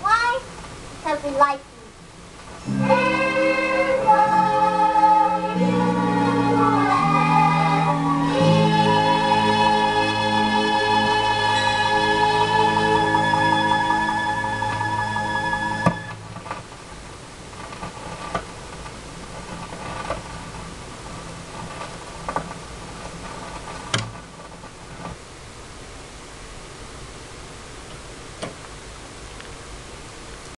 Why? Because we like